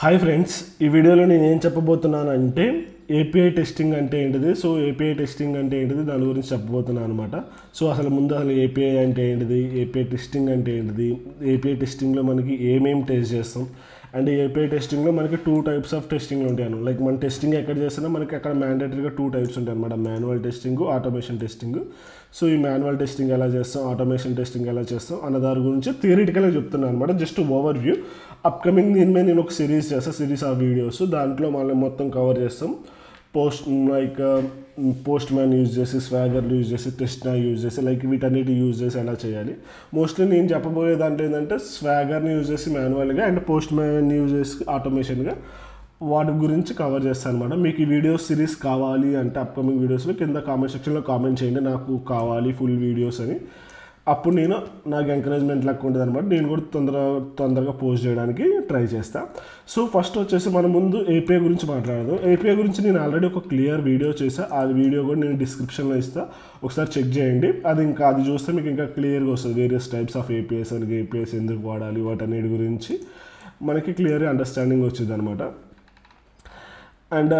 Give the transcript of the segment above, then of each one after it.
Hi friends ఈ వీడియోలో నేను ఏం చెప్పబోతున్నాను అంటే ఏపీఐ టెస్టింగ్ అంటే ఏంటిది? సో ఏపీఐ టెస్టింగ్ అంటే ఏంటిది? దాని గురించి చెప్పబోతున్నాను అనమాట సో అసలు ముందు అసలు ఏపీఐ అంటే ఏంటిది? ఏపీఐ టెస్టింగ్ అంటే ఏంటిది? ఏపీఐ టెస్టింగ్లో మనకి ఏమేమి టెస్ట్ చేస్తాం? అండ్ ఏపీఐ టెస్టింగ్లో మనకి టూ టైప్స్ ఆఫ్ టెస్టింగ్లు ఉంటాయి అన్నమాట. లైక్ మన టెస్టింగ్ ఎక్కడ చేస్తున్నా మనకి అక్కడ మ్యాండేటరీగా టూ టైప్స్ ఉంటాయి అనమాట manual testing automation testing so ఈ మాన్యువల్ టెస్టింగ్ ఎలా చేస్తాం? ఆటోమేషన్ టెస్టింగ్ ఎలా చేస్తాం? అన్న దాని గురించి థియరిటికల్గా చెప్తున్నాను అనమాట జస్ట్ ఓవర్ వ్యూ అప్కమింగ్ దీని మీద నేను ఒక సిరీస్ చేస్తాను సిరీస్ ఆఫ్ వీడియోస్ దాంట్లో మళ్ళీ మొత్తం కవర్ చేస్తాం. Post like Postman use చేసి స్వాగర్లు యూజ్ చేసి టెస్ట్నా యూజ్ చేసి లైక్ వీటన్నిటి యూజ్ చేసి ఎలా చేయాలి. మోస్ట్లీ నేను చెప్పబోయే దాంట్లో ఏంటంటే స్వాగర్ని యూజ్ చేసి మాన్యువల్గా అండ్ పోస్ట్ మ్యాన్ యూజ్ చేసి ఆటోమేషన్గా వాటి గురించి కవర్ చేస్తాను అనమాట మీకు ఈ వీడియో సిరీస్ కావాలి అంటే అప్కమింగ్ వీడియోస్లో కింద కామెంట్ సెక్షన్లో కామెంట్ చేయండి. నాకు కావాలి ఫుల్ వీడియోస్ అని. అప్పుడు నేను నాకు ఎంకరేజ్మెంట్ లెక్క ఉంటుంది అనమాట నేను కూడా తొందర తొందరగా పోస్ట్ చేయడానికి ట్రై చేస్తాను సో ఫస్ట్ వచ్చేసి మనం ముందు ఏపీఐ గురించి మాట్లాడదాం. ఏపీఐ గురించి నేను ఆల్రెడీ ఒక క్లియర్ వీడియో చేశాను ఆ వీడియో కూడా నేను డిస్క్రిప్షన్లో ఇస్తాను ఒకసారి చెక్ చేయండి. అది ఇంకా అది చూస్తే మీకు ఇంకా క్లియర్గా వస్తుంది. వేరియస్ టైప్స్ ఆఫ్ ఏపీఎస్ అని ఏపీఎస్ ఎందుకు వాడాలి వాటన్నిటి గురించి మనకి క్లియర్గా అండర్స్టాండింగ్ వచ్చింది అనమాట అండ్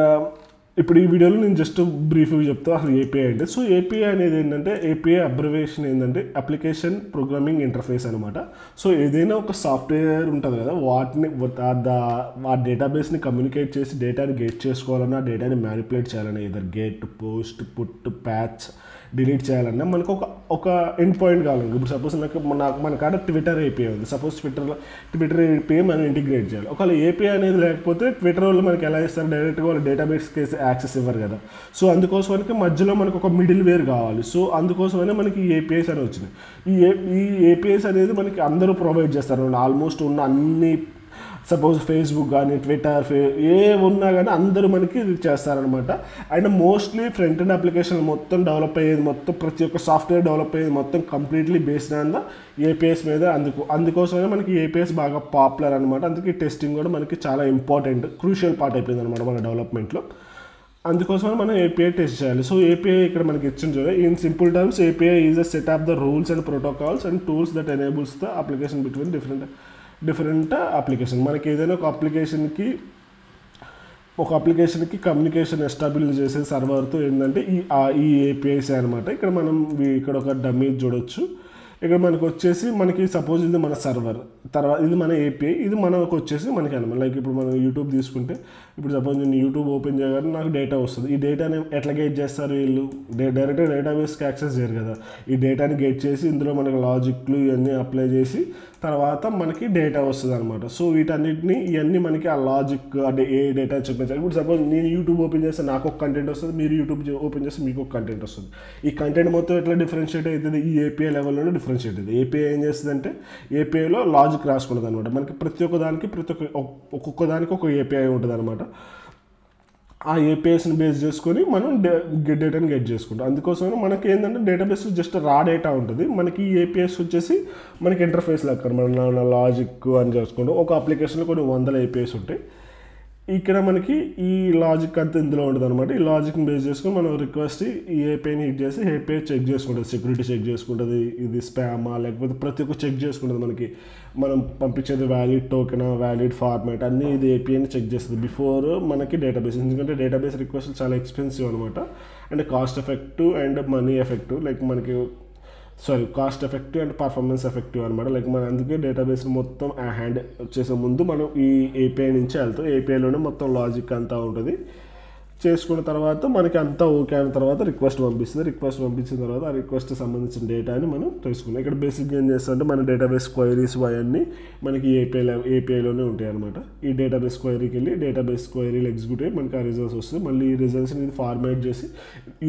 ఇప్పుడు ఈ వీడియోలో నేను జస్ట్ బ్రీఫ్గా చెప్తా అసలు ఏపీఐ అంటే. సో ఏపీఐ అనేది ఏంటంటే ఏపీఐ అబ్రివేషన్ ఏంటంటే అప్లికేషన్ ప్రోగ్రామింగ్ ఇంటర్ఫేస్ అనమాట సో ఏదైనా ఒక సాఫ్ట్వేర్ ఉంటుంది కదా వాటిని ఆ డేటాబేస్ని కమ్యూనికేట్ చేసి డేటాని గెట్ చేసుకోవాలన్నా డేటాని మ్యానిపులేట్ చేయాలన్నా either get post put patch delete చేయాలన్నా మనకు ఒక ఒక ఎండ్ పాయింట్ కావాలి. ఇప్పుడు సపోజ్ నాకు నాకు మన కాడ ట్విట్టర్ ఏపీఐ ఉంది. సపోజ్ ట్విట్టర్లో ట్విట్టర్ ఏపీఐ మనం ఇంటిగ్రేట్ చేయాలి. ఒకవేళ ఏపీఐ అనేది లేకపోతే ట్విట్టర్ వాళ్ళు మనకి ఎలా ఇస్తారు డైరెక్ట్గా వాళ్ళు డేటాబేస్ కేసు యాక్సెస్ ఇవ్వరు కదా. సో అందుకోసమానికి మధ్యలో మనకు ఒక మిడిల్ వేర్ కావాలి. సో అందుకోసమనే మనకి ఈ ఏపీఎస్ అని వచ్చినాయి. ఈ ఏ ఈ ఏపీఎస్ అనేది మనకి అందరూ ప్రొవైడ్ చేస్తారు. ఆల్మోస్ట్ ఉన్న అన్ని సపోజ్ ఫేస్బుక్ కానీ ట్విట్టర్ ఫే ఏ ఉన్నా కానీ అందరూ మనకి ఇది చేస్తారనమాట and mostly front end application మొత్తం డెవలప్ అయ్యేది మొత్తం ప్రతి ఒక్క సాఫ్ట్వేర్ డెవలప్ అయ్యేది మొత్తం completely based on the APIs మీద అందుకు అందుకోసమే మనకి ఏపీఎస్ బాగా పాపులర్ అనమాట అందుకే టెస్టింగ్ కూడా మనకి చాలా ఇంపార్టెంట్ క్రూషియల్ పార్ట్ అయిపోయింది అనమాట మన డెవలప్మెంట్లో అందుకోసం మనం ఏపీఐ టెస్ట్ చేయాలి. సో ఏపీఐ ఇక్కడ మనకి ఇచ్చిన చూడాలి in simple terms API is a set of the rules and protocols and tools that enables the application between different different application మనకి ఏదైనా ఒక అప్లికేషన్కి ఒక అప్లికేషన్కి కమ్యూనికేషన్ ఎస్టాబ్లిష్ చేసే సర్వర్తో ఏంటంటే ఈ ఈ ఏపీఐస్ అనమాట ఇక్కడ మనం ఇక్కడ ఒక డమ్మీ చూడొచ్చు. ఇక్కడ మనకు వచ్చేసి మనకి సపోజ్ ఇది మన సర్వర్ తర్వాత ఇది మన ఏపీఐ ఇది మనకు వచ్చేసి మనకి అనమాట లైక్ ఇప్పుడు మనం యూట్యూబ్ తీసుకుంటే ఇప్పుడు సపోజ్ నేను యూట్యూబ్ ఓపెన్ చేయగానే నాకు డేటా వస్తుంది. ఈ డేటాని ఎట్లా గేట్ చేస్తారు వీళ్ళు? డైరెక్ట్గా డేటాబేస్కి యాక్సెస్ చేయరు కదా. ఈ డేటాని గేట్ చేసి ఇందులో మనకి లాజిక్లు ఇవన్నీ అప్లై చేసి తర్వాత మనకి డేటా వస్తుంది అనమాట సో వీటన్నిటిని ఇవన్నీ మనకి ఆ లాజిక్ అంటే ఏ డేటా చూపించాలి ఇప్పుడు సపోజ్ నేను యూట్యూబ్ ఓపెన్ చేస్తే నాకు ఒక కంటెంట్ వస్తుంది మీరు యూట్యూబ్ ఓపెన్ చేస్తే మీకు ఒక కంటెంట్ వస్తుంది. ఈ కంటెంట్ మొత్తం ఎట్లా డిఫరెన్షియేట్ అవుతుంది ఈ ఏపీఐ లెవెల్లోనే డిఫరెన్షియేట్ అవుతుంది ఏపీఐ ఏం చేస్తుంది అంటే ఏపీఐలో లాజిక్ రాసుకుంటుంది అనమాట మనకి ప్రతి ఒక్క దానికి ప్రతి ఒక్క ఒక్కొక్క దానికి ఒక ఏపీఐ ఉంటుంది అనమాట ఆ ఏపీఎస్ని బేస్ చేసుకొని మనం డే డేటాని గెట్ చేసుకుంటాం. అందుకోసం మనకి ఏంటంటే డేటాబేస్ జస్ట్ రా డేటా ఉంటుంది. మనకి ఏపీఎస్ వచ్చేసి మనకి ఇంటర్ఫేస్ లెక్క మన లాజిక్ అని చేసుకుంటాం ఒక అప్లికేషన్లో కొన్ని వందల ఏపీఎస్ ఉంటాయి. ఇక్కడ మనకి ఈ లాజిక్ అంతా ఇందులో ఉంటుంది అనమాట ఈ లాజిక్ని బేస్ చేసుకుని మనం రిక్వెస్ట్ ఈ ఏపీఐని హిట్ చేసి ఏపీఐ చెక్ చేసుకుంటుంది. సెక్యూరిటీ చెక్ చేసుకుంటుంది. ఇది స్పామా లేకపోతే ప్రతి ఒక్క చెక్ చేసుకుంటుంది మనకి. మనం పంపించేది వ్యాలిడ్ టోకెనా వ్యాలిడ్ ఫార్మాట్ అన్నీ ఇది ఏపీఐని చెక్ చేస్తుంది. బిఫోర్ మనకి డేటాబేస్ ఎందుకంటే డేటాబేస్ రిక్వెస్ట్ చాలా ఎక్స్పెన్సివ్ అనమాట and cost effective and money effective like మనకి sorry cost effective and performance effective అనమాట లైక్ మన అందుకే డేటాబేస్ మొత్తం ఆ హ్యాండ్ వచ్చేసే ముందు మనం ఈ ఏపీఐ నుంచి వెళ్తాం. ఏపీఐలోనే మొత్తం లాజిక్ అంతా ఉంటుంది. చేసుకున్న తర్వాత మనకి అంతా ఓకే అయిన తర్వాత రిక్వెస్ట్ పంపిస్తుంది. రిక్వెస్ట్ పంపించిన తర్వాత ఆ రిక్వెస్ట్ సంబంధించిన డేటాని మనం తెలుసుకున్నాం ఇక్కడ బేసిక్గా ఏం చేస్తామంటే మన డేటాబేస్ క్వైరీస్ అవన్నీ మనకి ఏపీఐ ఏపీఐలోనే ఉంటాయి అనమాట ఈ డేటాబేస్ క్వైరీకి వెళ్ళి డేటాబేస్ క్వైరీలు ఎగ్జిక్యూటివ్ మనకి ఆ రిజల్ట్స్ వస్తుంది మళ్ళీ ఈ రిజల్ట్స్ని ఇది ఫార్మాట్ చేసి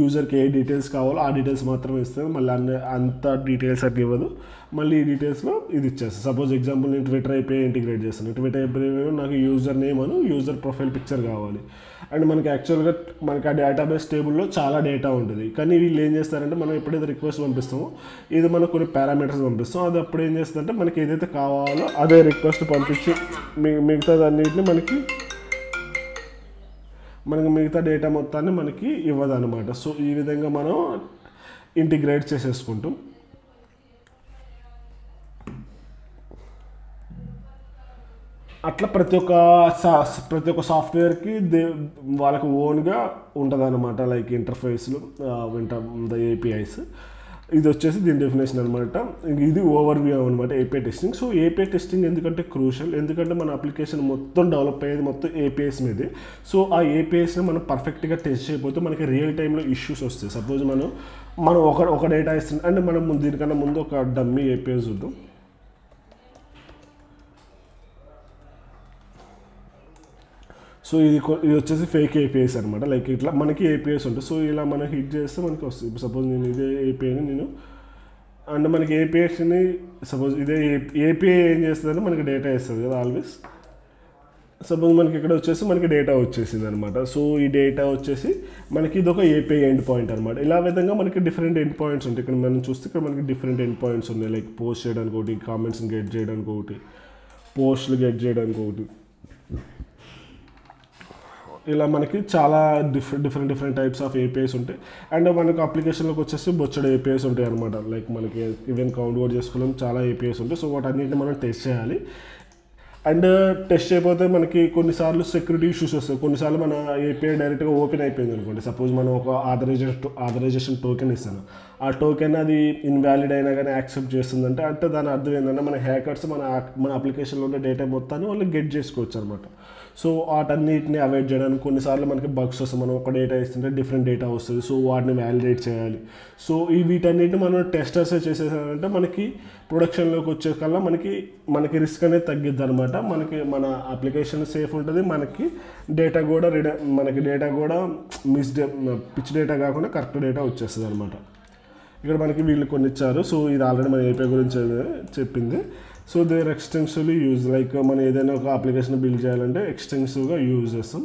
యూజర్కి ఏ డీటెయిల్స్ కావాలో ఆ డీటెయిల్స్ మాత్రమే ఇస్తుంది మళ్ళీ అన్ని అంత డీటెయిల్స్ అట్లా ఇవ్వదు. మళ్ళీ డీటెయిల్స్లో ఇది ఇచ్చేస్తాను సపోజ్ ఎగ్జాంపుల్ నేను ట్విట్టర్ అయిపోయి ఇంటిగ్రేట్ చేస్తాను. ట్విట్టర్ అయిపోయి నాకు యూజర్ నేమ్ అను యూజర్ ప్రొఫైల్ పిక్చర్ కావాలి. అండ్ మనకి యాక్చువల్గా మనకి ఆ డేటాబేస్ టేబుల్లో చాలా డేటా ఉంటుంది. కానీ వీళ్ళు ఏం చేస్తారంటే మనం ఎప్పుడైతే రిక్వెస్ట్ పంపిస్తామో ఇది మనకు కొన్ని పారామీటర్స్ పంపిస్తాం. అది అప్పుడు ఏం చేస్తుందంటే మనకి ఏదైతే కావాలో అదే రిక్వెస్ట్ పంపించి మిగతాదన్నిటిని మనకి మనకి మిగతా డేటా మొత్తాన్ని మనకి ఇవ్వదు అనమాట సో ఈ విధంగా మనం ఇంటిగ్రేట్ చేసేసుకుంటాం. అట్లా ప్రతి ఒక్క ప్రతి ఒక్క సాఫ్ట్వేర్కి దే వాళ్ళకి ఓన్గా ఉంటుంది అనమాట లైక్ ఇంటర్ఫేస్లు వింటర్ ద ఏపీఐస్ ఇది వచ్చేసి దీని డెఫినేషన్ అనమాట ఇది ఓవర్ వ్యూ అనమాట API testing so API testing ఎందుకంటే క్రూషల్ ఎందుకంటే మన అప్లికేషన్ మొత్తం డెవలప్ అయ్యేది మొత్తం ఏపీఎస్ మీదే. సో ఆ ఏపీఎస్ని మనం పర్ఫెక్ట్గా టెస్ట్ చేయకపోతే మనకి రియల్ టైంలో ఇష్యూస్ వస్తాయి. సపోజ్ మనం మనం ఒక ఒక డేటా ఇస్తుంది అంటే మనం దీనికన్నా ముందు ఒక డమ్మీ ఏపీఎస్ చూద్దాం. సో ఇది ఇది వచ్చేసి ఫేక్ ఏపీఎస్ అనమాట లైక్ ఇట్లా మనకి ఏపీఎస్ ఉంటాయి. సో ఇలా మనం హిట్ చేస్తే మనకి వస్తుంది ఇప్పుడు సపోజ్ నేను ఇదే ఏపీఐని నేను అండ్ మనకి ఏపీఎస్ని సపోజ్ ఇదే ఏపీఐ ఏం చేస్తుందంటే మనకి డేటా ఇస్తుంది కదా ఆల్వేస్ సపోజ్ మనకి ఇక్కడ వచ్చేసి మనకి డేటా వచ్చేసింది అనమాట సో ఈ డేటా వచ్చేసి మనకి ఇది ఒక ఏపీఐ ఎండ్ పాయింట్ అనమాట ఇలా విధంగా మనకి డిఫరెంట్ ఎండ్ పాయింట్స్ ఉంటాయి. ఇక్కడ మనం చూస్తే ఇక్కడ మనకి డిఫరెంట్ ఎండ్ పాయింట్స్ ఉన్నాయి. లైక్ పోస్ట్ చేయడానికి ఒకటి కామెంట్స్ని గెట్ చేయడానికి ఒకటి పోస్టులు గెట్ చేయడానికి ఒకటి. ఇలా మనకి చాలా different different different types of APIs ఉంటాయి. అండ్ మనకు అప్లికేషన్లోకి వచ్చేసి బొచ్చడు ఏపీఐస్ ఉంటాయి అనమాట లైక్ మనకి ఈవెన్ కౌంట్ కూడా చేసుకోవడం చాలా ఏపీఐస్ ఉంటాయి. సో వాటి అన్నింటిని మనం టెస్ట్ చేయాలి. అండ్ టెస్ట్ చేయకపోతే మనకి కొన్నిసార్లు సెక్యూరిటీ ఇష్యూస్ వస్తాయి. కొన్నిసార్లు మన ఏపీఐ డైరెక్ట్గా ఓపెన్ అయిపోయింది అనుకోండి. సపోజ్ మనం ఒక ఆథరైజేషన్ ఆథరైజేషన్ టోకెన్ ఇస్తాను. ఆ టోకెన్ అది ఇన్వాలిడ్ అయినా కానీ యాక్సెప్ట్ చేస్తుందంటే అంటే దాని అర్థం ఏంటంటే మన హ్యాకర్స్ మన మన అప్లికేషన్లో ఉన్న డేటా మొత్తాన్ని వాళ్ళు గెట్ చేసుకోవచ్చు అనమాట సో వాటన్నిటిని అవాయిడ్ చేయడానికి కొన్నిసార్లు మనకి బగ్స్ వస్తాయి. మనం ఒక డేటా ఇస్తుంటే డిఫరెంట్ డేటా వస్తుంది. సో వాటిని వ్యాలిడేట్ చేయాలి. సో ఈ వీటన్నిటిని మనం టెస్టర్స్ చేసేసారంటే మనకి ప్రొడక్షన్లోకి వచ్చే కల్లా మనకి మనకి రిస్క్ అనేది తగ్గిద్ది అనమాట మనకి మన అప్లికేషన్ సేఫ్ ఉంటుంది. మనకి డేటా కూడా రిడ మనకి డేటా కూడా మిస్ పిచ్ డేటా కాకుండా కరెక్ట్ డేటా వచ్చేస్తుంది అనమాట ఇక్కడ మనకి వీళ్ళు కొన్ని ఇచ్చారు సో ఇది ఆల్రెడీ మన ఏపీ గురించి చెప్పింది. So they're extensively use like మనం ఏదైనా ఒక అప్లికేషన్ బిల్డ్ చేయాలంటే ఎక్స్టెన్సివ్గా యూజ్ చేస్తాం.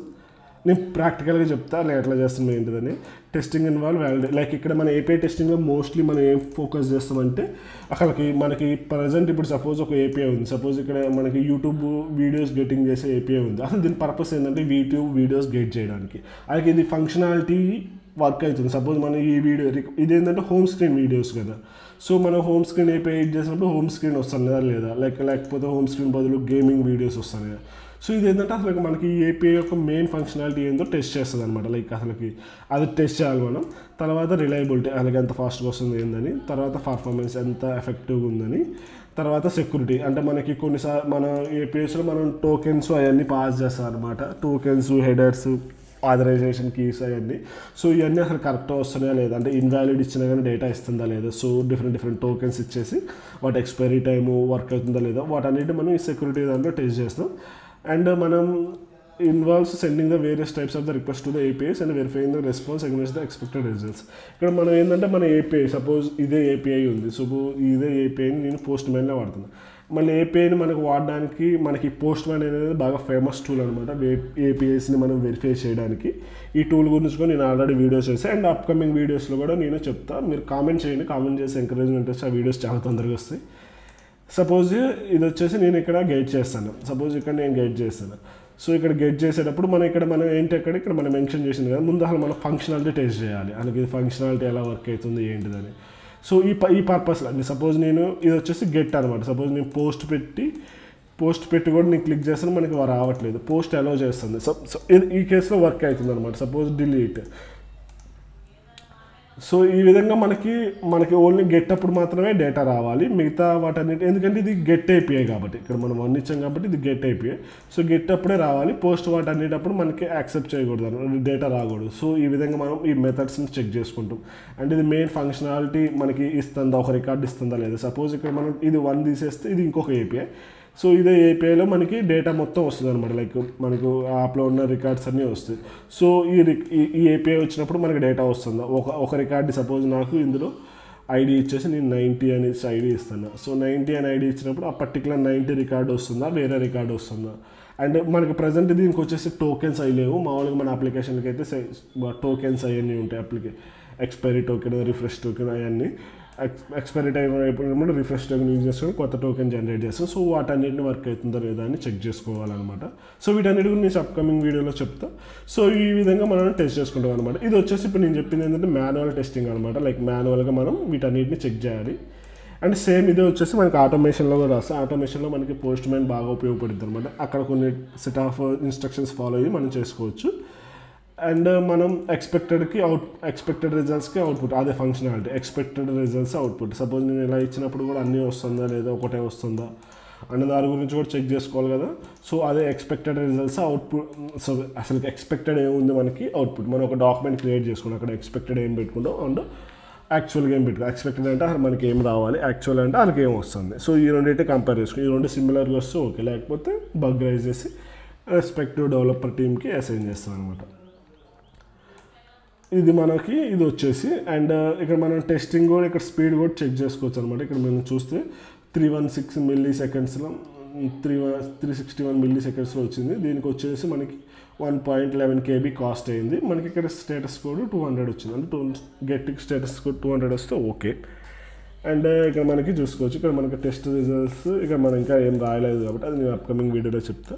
నేను ప్రాక్టికల్గా చెప్తా అలా ఎట్లా చేస్తాం ఏంటిదని. టెస్టింగ్ ఇన్వాల్వ్ వ్యాలిడ్ లైక్ ఇక్కడ మన ఏపీఐ టెస్టింగ్లో మోస్ట్లీ మనం ఏం ఫోకస్ చేస్తామంటే అక్కడికి మనకి ప్రజెంట్ ఇప్పుడు సపోజ్ ఒక ఏపీఐ ఉంది. సపోజ్ ఇక్కడ మనకి యూట్యూబ్ వీడియోస్ గెటింగ్ చేసే ఏపీఐ ఉంది. అసలు దీని పర్పస్ ఏంటంటే యూట్యూబ్ వీడియోస్ గెట్ చేయడానికి. అలాగే ఇది ఫంక్షనాలిటీ వర్క్ అవుతుంది. సపోజ్ మనం ఈ వీడియో ఇదేంటంటే హోమ్ స్క్రీన్ వీడియోస్ కదా. సో మనం హోమ్ స్క్రీన్ ఏపీ ఎడిట్ చేసినప్పుడు హోమ్ స్క్రీన్ వస్తుంది లేదా? లైక్ లేకపోతే హోమ్ స్క్రీన్ బదులు గేమింగ్ వీడియోస్ వస్తాయి కదా సో ఇది ఏంటంటే అసలు మనకి ఈ ఏపీఐ యొక్క మెయిన్ ఫంక్షనాలిటీ ఏందో టెస్ట్ చేస్తుంది అనమాట లైక్ అసలుకి అది టెస్ట్ చేయాలి మనం. తర్వాత రిలయబిలిటీ అలాగే ఎంత ఫాస్ట్గా వస్తుంది ఏందని. తర్వాత పర్ఫార్మెన్స్ ఎంత ఎఫెక్టివ్గా ఉందని. తర్వాత సెక్యూరిటీ అంటే మనకి కొన్నిసార్లు మన ఏపీఎస్లో మనం టోకెన్స్ అవన్నీ పాస్ చేస్తాం అనమాట టోకెన్స్ హెడర్స్ ఆథరైజేషన్ కీస్ అవన్నీ. సో ఇవన్నీ అసలు కరెక్ట్గా వస్తున్నాయా లేదా? అంటే ఇన్వాలిడ్ ఇచ్చినా కానీ డేటా ఇస్తుందా లేదా? సో డిఫరెంట్ డిఫరెంట్ టోకెన్స్ ఇచ్చేసి వాటి ఎక్స్పైరీ టైము వర్క్ అవుతుందా లేదా? వాటన్నిటి మనం ఈ సెక్యూరిటీ దాంట్లో టెస్ట్ చేస్తాం. అండ్ మనం involves sending the various types of the request to the APIs and verifying the response against the expected results ఇక్కడ మనం ఏంటంటే మన ఏపీఐ సపోజ్ ఇదే ఏపీఐ ఉంది. సపోజ్ ఇదే ఏపీఐని నేను పోస్ట్ మ్యాన్లో వాడుతున్నాను మళ్ళీ ఏపీఐని మనకు వాడడానికి మనకి పోస్ట్ మ్యాన్ అనేది బాగా ఫేమస్ టూల్ అనమాట ఏపీఐస్ని మనం వెరిఫై చేయడానికి. ఈ టూల్ గురించి కూడా నేను ఆల్రెడీ వీడియోస్ చేస్తాను అండ్ అప్కమింగ్ వీడియోస్లో కూడా నేను చెప్తా. మీరు కామెంట్ చేయండి. కామెంట్ చేసి ఎంకరేజ్మెంట్ వస్తే ఆ వీడియోస్ చాలా తొందరగా వస్తాయి. సపోజ్ ఇది వచ్చేసి నేను ఇక్కడ గైడ్ చేస్తాను. సపోజ్ ఇక్కడ నేను గైడ్ చేస్తాను. సో ఇక్కడ గెట్ చేసేటప్పుడు మనం ఇక్కడ మనం ఏంటి అక్కడ? ఇక్కడ మనం మెన్షన్ చేసింది కదా. ముందు అసలు మనం ఫంక్షనాలిటీ టెస్ట్ చేయాలి. అలాగే ఇది ఫంక్షనాలిటీ ఎలా వర్క్ అవుతుంది ఏంటిదని. సో ఈ ప ఈ పర్పస్లో అండి సపోజ్ నేను ఇది వచ్చేసి గెట్ అనమాట సపోజ్ నేను పోస్ట్ పెట్టి పోస్ట్ పెట్టి కూడా నేను క్లిక్ చేస్తాను మనకి రావట్లేదు. పోస్ట్ అలో చేస్తుంది. సో ఈ కేసులో వర్క్ అవుతుంది అనమాట సపోజ్ డిలీట్ సో ఈ విధంగా మనకి మనకి ఓన్లీ గెట్ అప్పుడు మాత్రమే డేటా రావాలి. మిగతా వాటన్నిటి ఎందుకంటే ఇది గెట్ అయిపోయాయి కాబట్టి ఇక్కడ మనం వన్ ఇచ్చాం కాబట్టి ఇది గెట్ అయిపోయాయి సో గెట్ అప్పుడే రావాలి. పోస్ట్ వాటన్నిటప్పుడు మనకి యాక్సెప్ట్ చేయకూడదు డేటా రాకూడదు. సో ఈ విధంగా మనం ఈ మెథడ్స్ని చెక్ చేసుకుంటాం. అంటే ఇది మెయిన్ ఫంక్షనాలిటీ మనకి ఇస్తుందా? ఒక రికార్డ్ ఇస్తుందా? లేదా? సపోజ్ ఇక్కడ మనం ఇది వన్ తీసేస్తే ఇది ఇంకొక ఏపీఐ సో ఇదే ఏపీఐలో మనకి డేటా మొత్తం వస్తుంది అనమాట లైక్ మనకు యాప్లో ఉన్న రికార్డ్స్ అన్నీ వస్తాయి. సో ఈ ఈ- ఏపీఐ వచ్చినప్పుడు మనకి డేటా వస్తుంది? ఒక ఒక రికార్డు సపోజ్ నాకు ఇందులో ఐడి ఇచ్చేసి నేను నైంటీ అనేసి ఐడి ఇస్తాను. సో నైంటీ అని ఐడి ఇచ్చినప్పుడు ఆ పర్టికులర్ నైంటీ రికార్డు వస్తుందా? వేరే రికార్డు వస్తుందా? అండ్ మనకి ప్రజెంట్ దీనికి వచ్చేసి టోకెన్స్ అయి లేవు. మామూలుగా మన అప్లికేషన్కి అయితే టోకెన్స్ అవన్నీ ఉంటాయి. అప్లికే ఎక్స్పైరీ టోకెన్ రిఫ్రెష్ టోకెన్ అవన్నీ ఎక్స్పైరీ టైం అయిపోయినప్పుడు రిఫ్రెష్ టైం యూజ్ చేసుకొని కొత్త టోకెన్ జనరేట్ చేస్తాం సో వాటన్నిటిని వర్క్ అవుతుందా లేదా అని చెక్ చేసుకోవాలన్నమాట. సో వీటన్నిటి గురించి అప్కమింగ్ వీడియోలో చెప్తా. సో ఈ విధంగా మనం టెస్ట్ చేసుకుంటాం అనమాట ఇది వచ్చేసి ఇప్పుడు నేను చెప్పింది ఏంటంటే మాన్యువల్ టెస్టింగ్ అనమాట లైక్ మాన్యువల్గా మనం వీటన్నిటిని చెక్ చేయాలి. అండ్ సేమ్ ఇదే వచ్చేసి మనకి ఆటోమేషన్లో కూడా రాస్తాం. ఆటోమేషన్లో మనకి పోస్ట్ మ్యాన్ బాగా ఉపయోగపడుతుంది అనమాట అక్కడ కొన్ని సెట్ ఆఫ్ ఇన్స్ట్రక్షన్స్ ఫాలో అయ్యి మనం చేసుకోవచ్చు. అండ్ మనం ఎక్స్పెక్టెడ్కి అవుట్ ఎక్స్పెక్టెడ్ రిజల్ట్స్కి అవుట్పుట్ అదే functionality expected results output suppose నేను ఇలా ఇచ్చినప్పుడు కూడా అన్నీ వస్తుందా లేదా ఒకటే వస్తుందా? అనే దాని గురించి కూడా చెక్ చేసుకోవాలి కదా. సో అదే ఎక్స్పెక్టెడ్ రిజల్ట్స్ అవుట్పుట్ సో అసలు ఎక్స్పెక్టెడ్ ఏముంది మనకి? అవుట్పుట్ మనం ఒక డాక్యుమెంట్ క్రియేట్ చేసుకున్నాం. అక్కడ ఎక్స్పెక్టెడ్ ఏం పెట్టుకుంటాం? అండ్ యాక్చువల్గా ఏం పెట్టుకో ఎక్స్పెక్టెడ్ అంటే అసలు మనకి ఏం రావాలి? యాక్చువల్ అంటే వాళ్ళకి ఏం వస్తుంది? సో ఈ రెండింటి కంపేర్ చేసుకుని ఈ రెండు సిమిలర్గా వస్తే ఓకే లేకపోతే బగ్ రైజ్ చేసి రెస్పెక్టివ్ డెవలపర్ టీమ్కి అసైన్ చేస్తాం అనమాట ఇది మనకి ఇది వచ్చేసి అండ్ uh, ఇక్కడ మనం టెస్టింగ్ కూడా ఇక్కడ స్పీడ్ కూడా చెక్ చేసుకోవచ్చు అనమాట ఇక్కడ మనం చూస్తే త్రీ వన్ సిక్స్ మిల్లీ సెకండ్స్లో three one three sixty one milli సెకండ్స్లో వచ్చింది. దీనికి వచ్చేసి మనకి one point eleven KB cost అయింది. మనకి ఇక్కడ స్టేటస్ కోడ్ టూ హండ్రెడ్ వచ్చింది. అంటే to get status code two hundred వస్తే ఓకే అండ్ uh, ఇక్కడ మనకి చూసుకోవచ్చు. ఇక్కడ మనకి టెస్ట్ రిజల్ట్స్ ఇక్కడ మనం ఇంకా ఏం రాయలేదు కాబట్టి అది నేను అప్కమింగ్ వీడియోలో చెప్తా.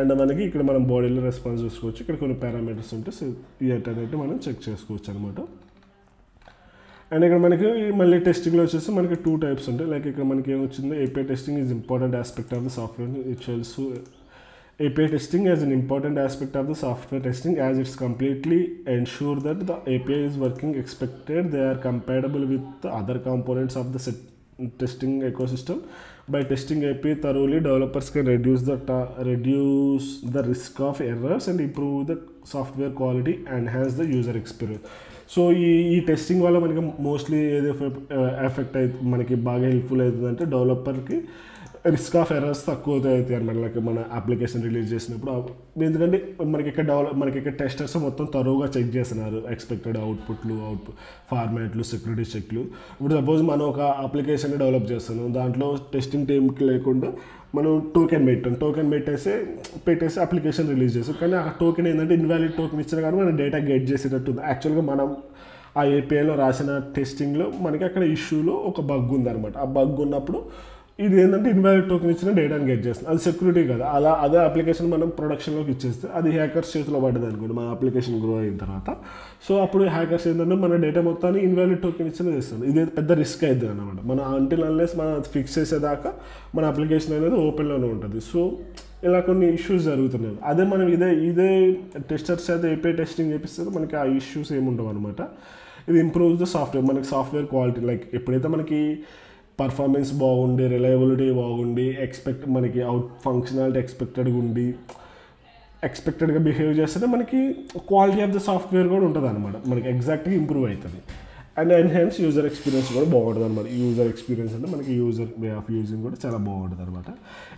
అండ్ మనకి ఇక్కడ మనం బాడీలో రెస్పాన్స్ చూసుకోవచ్చు. ఇక్కడ కొన్ని పారామీటర్స్ ఉంటే సో మనం చెక్ చేసుకోవచ్చు అనమాట అండ్ ఇక్కడ మనకి మళ్ళీ టెస్టింగ్లో వచ్చేసి మనకి టూ టైప్స్ ఉంటాయి. లైక్ ఇక్కడ మనకి ఏమొచ్చిందో? API testing is important aspect of the software it it's API testing as an important aspect of the software testing as it's completely ensure that the API is working expected they are compatible with other components of the set testing ecosystem by testing అయిపోయి thoroughly developers can reduce the reduce the risk of errors and improve the software quality and has the user experience so ఈ ఈ testing వల్ల మనకి mostly ఏది effect అవుతుంది మనకి బాగా helpful అవుతుందంటే డెవలపర్కి రిస్క్ ఆఫ్ ఎర్రర్స్ తక్కువ అవుతాయి అనమాట లైక్ మన అప్లికేషన్ రిలీజ్ చేసినప్పుడు. ఎందుకంటే మనకి ఇక్కడ డెవలప్ మనకి ఇక్కడ టెస్టర్స్ మొత్తం తరువుగా చెక్ చేస్తున్నారు. ఎక్స్పెక్టెడ్ అవుట్పుట్లు అవుట్పుట్ ఫార్మాట్లు సెక్యూరిటీ చెక్లు ఇప్పుడు సపోజ్ మనం ఒక అప్లికేషన్ డెవలప్ చేస్తున్నాం. దాంట్లో టెస్టింగ్ టీమ్కి లేకుండా మనం టోకెన్ పెట్టాం. టోకెన్ పెట్టేసి పెట్టేసి అప్లికేషన్ రిలీజ్ చేస్తాం కానీ ఆ టోకెన్ ఏంటంటే ఇన్వాలిడ్ టోకెన్ ఇచ్చిన కానీ మనం డేటా గెట్ చేసేటట్టు ఉంది. యాక్చువల్గా మనం ఆ ఏపీఐలో రాసిన టెస్టింగ్లో మనకి అక్కడ ఇష్యూలో ఒక బగ్ ఉందన్నమాట. ఆ బగ్ ఉన్నప్పుడు ఇది ఏంటంటే ఇన్వాలిడ్ టోకెన్ ఇచ్చిన డేటాని గెట్ చేస్తుంది. అది సెక్యూరిటీ కదా. అలా అదే అప్లికేషన్ మనం ప్రొడక్షన్లోకి ఇచ్చేస్తే అది హ్యాకర్స్ చేతిలో పడ్డది అనుకోండి. మన అప్లికేషన్ గ్రో అయిన తర్వాత. సో అప్పుడు హ్యాకర్స్ ఏంటంటే మన డేటా మొత్తాన్ని ఇన్వాలిడ్ టోకెన్ ఇచ్చిన చేస్తుంది ఇది పెద్ద రిస్క్ అవుతుంది అనమాట మన అంటిల్ అన్లెస్ మనం ఫిక్స్ చేసేదాకా మన అప్లికేషన్ అనేది ఓపెన్లోనే ఉంటుంది. సో ఇలా కొన్ని ఇష్యూస్ జరుగుతున్నాయి. అదే మనం ఇదే ఇదే టెస్టర్స్ అయితే ఏపీఐ టెస్టింగ్ చేపిస్తే మనకి ఆ ఇష్యూస్ ఏముండవు అనమాట ఇది ఇంప్రూవ్ ద సాఫ్ట్వేర్ మనకి సాఫ్ట్వేర్ క్వాలిటీ లైక్ ఎప్పుడైతే మనకి పర్ఫార్మెన్స్ బాగుండి రిలయబిలిటీ బాగుండి ఎక్స్పెక్ట్ మనకి అవుట్ ఫంక్షనాలిటీ ఎక్స్పెక్టెడ్గా ఉండి ఎక్స్పెక్టెడ్గా బిహేవ్ చేస్తే మనకి క్వాలిటీ ఆఫ్ ద సాఫ్ట్వేర్ కూడా ఉంటుంది అనమాట మనకి ఎగ్జాక్ట్గా ఇంప్రూవ్ అవుతుంది అండ్ ఎన్హాన్స్ యూజర్ ఎక్స్పీరియన్స్ కూడా బాగుంటుంది అనమాట యూజర్ ఎక్స్పీరియన్స్ అంటే మనకి యూజర్ వే ఆఫ్ యూజింగ్ కూడా చాలా బాగుంటుంది అనమాట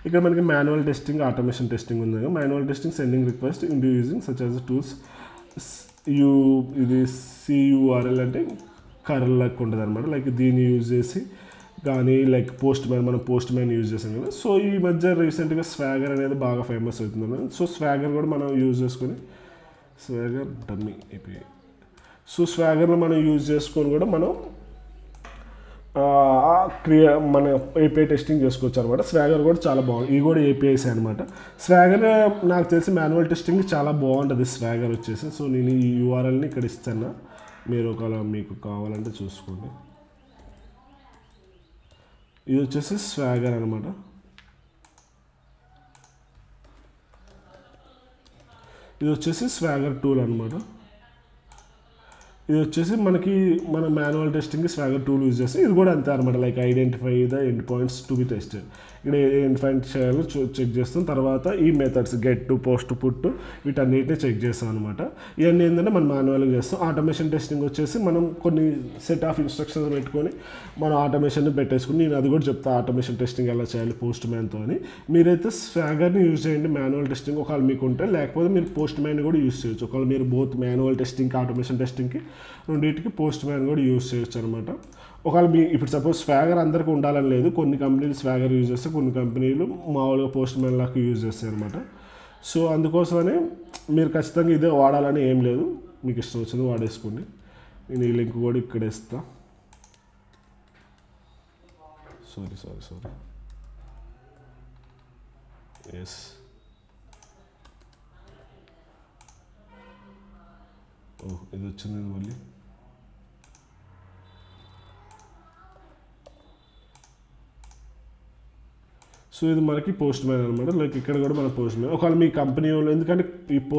ఇక్కడ మనకి మాన్యువల్ టెస్టింగ్ ఆటోమేషన్ టెస్టింగ్ ఉంది manual testing sending request indie using such as tools you ఇది సియూఆర్ఎల్ అంటే కర్ల్ లెక్క ఉంటుంది అనమాట లైక్ దీన్ని యూజ్ చేసి కానీ లైక్ పోస్ట్ మ్యాన్ మనం పోస్ట్ మ్యాన్ యూజ్ చేసాం కదా. సో ఈ మధ్య రీసెంట్గా స్వాగర్ అనేది బాగా ఫేమస్ అవుతుంది. సో స్వాగర్ కూడా మనం యూజ్ చేసుకొని స్వాగర్ డమ్మీ ఏపీఐ సో స్వాగర్ని మనం యూజ్ చేసుకొని కూడా మనం క్రియా మన ఏపీఐ టెస్టింగ్ చేసుకోవచ్చు అనమాట స్వాగర్ కూడా చాలా బాగుంది ఇవి కూడా ఏపీఐస్ అనమాట స్వాగర్ నాకు తెలిసి మాన్యువల్ టెస్టింగ్ చాలా బాగుంటుంది స్వాగర్ వచ్చేసి. సో నేను ఈ యూఆర్ఎల్ని ఇక్కడ ఇస్తాను. మీరు ఒకవేళ మీకు కావాలంటే చూసుకోండి. ఇది వచ్చేసి స్వాగర్ అనమాట ఇది వచ్చేసి స్వాగర్ టూల్ అనమాట ఇది వచ్చేసి మనకి మన మాన్యువల్ టెస్టింగ్కి స్వాగర్ టూల్ యూజ్ చేస్తే ఇది కూడా అంతే అనమాట like identify the end points to be tested ఇక్కడ ఐడెంటిఫై చేయాలో చెక్ చేస్తాం. తర్వాత ఈ మెథడ్స్ గెట్ పోస్ట్ పుట్ వీటన్నిటిని చెక్ చేస్తాం అనమాట ఇవన్నీ ఏంటంటే మనం మాన్యువల్గా చేస్తాం. ఆటోమేషన్ టెస్టింగ్ వచ్చేసి మనం కొన్ని సెట్ ఆఫ్ ఇన్స్ట్రక్షన్స్ పెట్టుకొని మనం ఆటోమేషన్ పెట్టేసుకుని నేను అది కూడా చెప్తా. ఆటోమేషన్ టెస్టింగ్ ఎలా చేయాలి? పోస్ట్ మ్యాన్తో అని. మీరైతే స్వాగర్ని యూజ్ చేయండి. మాన్యువల్ టెస్టింగ్ ఒకవేళ మీకు ఉంటే లేకపోతే మీరు పోస్ట్ మ్యాన్ కూడా యూజ్ చేయొచ్చు. ఒకవేళ మీరు బోత్ మాన్యువల్ టెస్టింగ్కి ఆటోమేషన్ టెస్టింగ్కి రెండింటికి పోస్ట్ మ్యాన్ కూడా యూజ్ చేయొచ్చు అనమాట ఒకవేళ మీ ఇప్పుడు సపోజ్ స్వాగర్ అందరికీ ఉండాలని లేదు కొన్ని కంపెనీలు స్వాగర్ యూజ్ చేస్తే కొన్ని కంపెనీలు మామూలుగా పోస్ట్ మ్యాన్ లాగా యూజ్ చేస్తాయి అనమాట సో అందుకోసమనే మీరు ఖచ్చితంగా ఇదే వాడాలని ఏం లేదు. మీకు ఇష్టం వచ్చింది వాడేసుకోండి. నేను ఈ లింక్ కూడా ఇక్కడ ఇస్తా. Sorry sorry sorry yes oh ఇది వచ్చింది మళ్ళీ సో ఇది మనకి పోస్ట్ మ్యాన్ అనమాట లైక్ ఇక్కడ కూడా మన పోస్ట్ మ్యాన్ ఒకవేళ మీ కంపెనీ వాళ్ళు ఎందుకంటే ఈ పో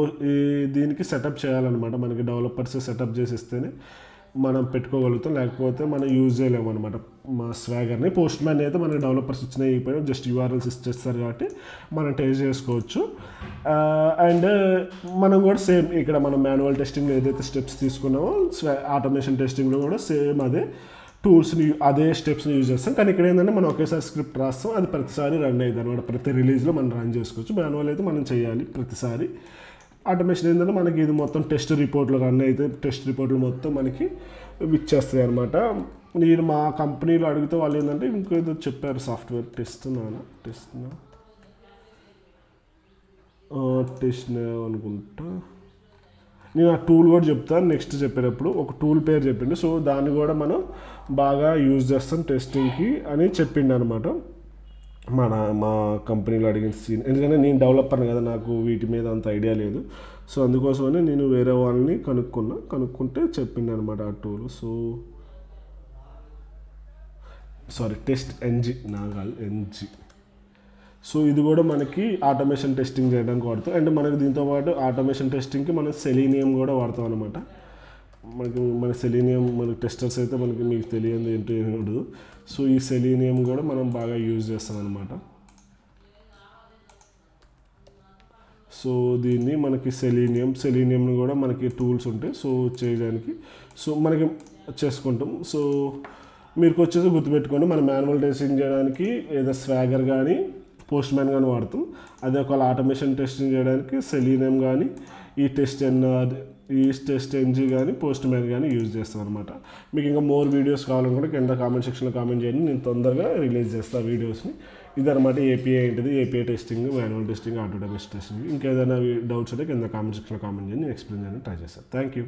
దీనికి సెటప్ చేయాలన్నమాట. మనకి డెవలపర్స్ సెటప్ చేసి ఇస్తేనే. మనం పెట్టుకోగలుగుతాం. లేకపోతే మనం యూజ్ చేయలేము అనమాట మా స్వాగర్ని పోస్ట్ మ్యాన్ అయితే మనకి డెవలపర్స్ ఇచ్చిన ఇవ్వకపోయినా జస్ట్ యూఆర్ఎల్స్ ఇచ్చేస్తారు కాబట్టి మనం టేస్ట్ చేసుకోవచ్చు. అండ్ మనం కూడా సేమ్ ఇక్కడ మనం మాన్యువల్ టెస్టింగ్ ఏదైతే స్టెప్స్ తీసుకున్నామో ఆటోమేషన్ టెస్టింగ్లో కూడా సేమ్ అదే టూల్స్ని అదే స్టెప్స్ని యూజ్ చేస్తాం. కానీ ఇక్కడ ఏంటంటే మనం ఒకేసారి స్క్రిప్ట్ రాస్తాం. అది ప్రతిసారి రన్ అయ్యింది అనమాట ప్రతి రిలీజ్లో మనం రన్ చేసుకోవచ్చు. మాన్యువల్ అయితే మనం చేయాలి ప్రతిసారి. ఆటోమేషన్ ఏంటంటే మనకి ఇది మొత్తం టెస్ట్ రిపోర్ట్లో రన్ అయితే టెస్ట్ రిపోర్ట్లు మొత్తం మనకి ఇచ్చేస్తాయి అనమాట నేను మా కంపెనీలో అడిగితే వాళ్ళు ఏంటంటే ఇంకేదో చెప్పారు సాఫ్ట్వేర్ టెస్ట్ నానా టెస్ట్ టెస్ట్ అనుకుంటా. నేను ఆ టూల్ కూడా చెప్తాను నెక్స్ట్ చెప్పేటప్పుడు ఒక టూల్ పేరు చెప్పిండు. సో దాన్ని కూడా మనం బాగా యూజ్ చేస్తాం టెస్టింగ్కి అని చెప్పిండు అనమాట మన మా కంపెనీలో అడిగిన సీన్. ఎందుకంటే నేను డెవలపర్ కదా నాకు వీటి మీద అంత ఐడియా లేదు. సో అందుకోసమని నేను వేరే వాళ్ళని కనుక్కున్నా. కనుక్కుంటే చెప్పింది అనమాట ఆ tool so sorry test NG నాగాల్ NG. So ఇది కూడా మనకి ఆటోమేషన్ టెస్టింగ్ చేయడానికి వాడుతాం అండ్ మనకి దీంతో పాటు ఆటోమేషన్ టెస్టింగ్కి మనం సెలీనియం కూడా వాడతాం అనమాట మనకి మన సెలీనియం మనకి టెస్టర్స్ అయితే మనకి మీకు తెలియదు ఏంటో ఉండదు సో ఈ సెలీనియం కూడా మనం బాగా యూజ్ చేస్తాం అనమాట సో దీన్ని మనకి సెలీనియం సెలీనియంని కూడా మనకి టూల్స్ ఉంటాయి. సో చేయడానికి సో మనకి చేసుకుంటాం. సో మీరు వచ్చేసి గుర్తుపెట్టుకోండి మనం మాన్యువల్ టెస్టింగ్ చేయడానికి ఏదో స్వాగర్ కానీ పోస్ట్ మ్యాన్ కానీ వాడతాం. అదే ఒకవేళ ఆటోమేషన్ టెస్టింగ్ చేయడానికి సెలీనియం కానీ ఈ టెస్ట్ ఎన్ ఈ టెస్ట్ ఎన్జీ కానీ పోస్ట్ మ్యాన్ కానీ యూజ్ చేస్తాం అనమాట మీకు ఇంకా మోర్ వీడియోస్ కావాలనుకుంటే కింద కామెంట్ సెక్షన్లో కామెంట్ చేయండి. నేను తొందరగా రిలీజ్ చేస్తాను వీడియోస్ని. ఇదనమాట ఏపీఐ ఏంటిది? ఏపీఐ టెస్టింగ్ మాన్యువల్ టెస్టింగ్ ఆటోడమిస్ టెస్టింగ్. ఇంకేదైనా డౌట్స్ ఉంటే కింద కామెంట్ సెక్షన్లో కామెంట్ చేయండి. నేను ఎక్స్ప్లెయిన్ చేయడానికి ట్రై చేస్తాను థ్యాంక్ యూ.